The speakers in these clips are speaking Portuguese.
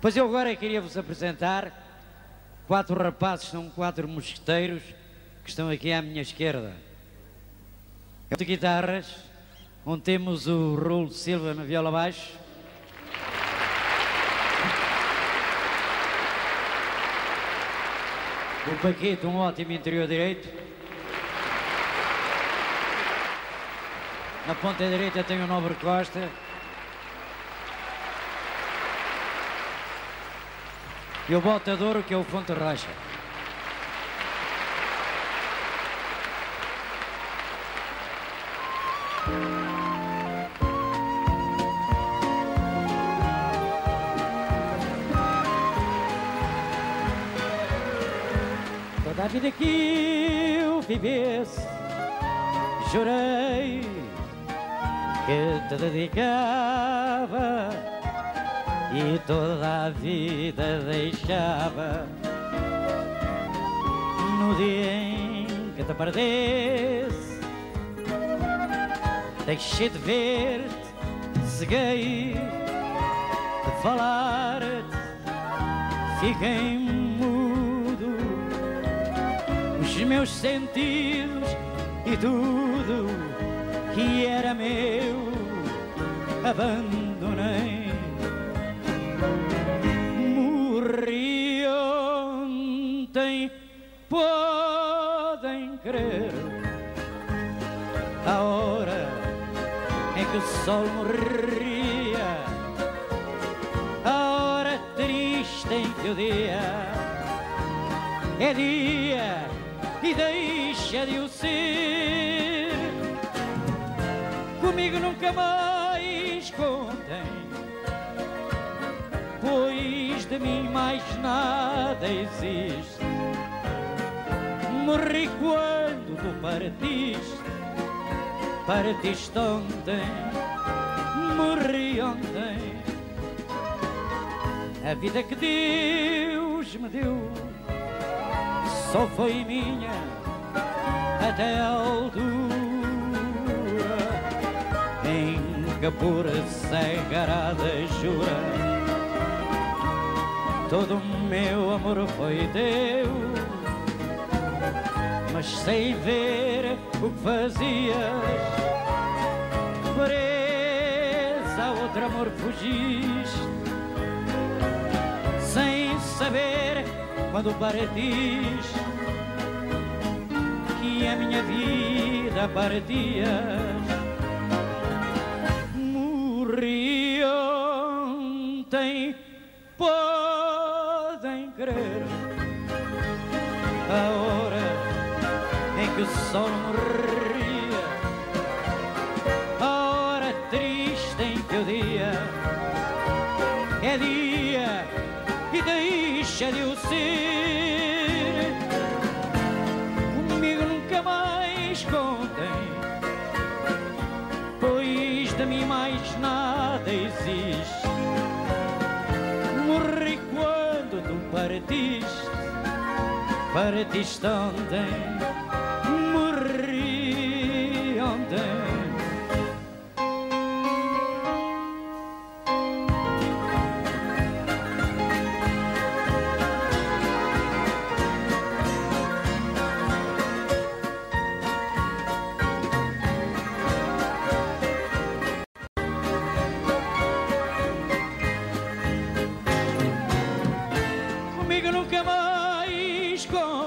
Pois eu agora queria vos apresentar quatro rapazes, são quatro mosqueteiros que estão aqui à minha esquerda. De guitarras, onde temos o Raul Silva na viola baixo. O Paquito, um ótimo interior direito. Na ponta direita tem o Nobre Costa. E o Botadouro, que é o Fonte Rocha. Toda a vida que eu vivesse, jurei que te dedicava e toda a vida deixava no dia em que te perdesse. Deixei de ver-te, ceguei de falar-te, fiquei mudo. Os meus sentidos e tudo que era meu abandonei. Sol morria, a hora triste em que o dia é dia e deixa de o ser. Comigo nunca mais contem pois de mim mais nada existe. Morri quando tu partiste, partiste ontem, morri ontem. A vida que Deus me deu só foi minha até a altura em que por sagrada jura todo o meu amor foi teu, mas sem ver o que fazias, presa a outro amor fugiste, sem saber quando partiste que a minha vida partias. Que o sol morria, a hora triste em que o dia é dia e deixa de o ser. Comigo nunca mais contem, pois de mim mais nada existe. Morri quando tu partiste, partiste ontem,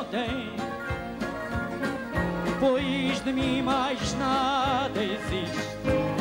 contem, pois de mim mais nada existe.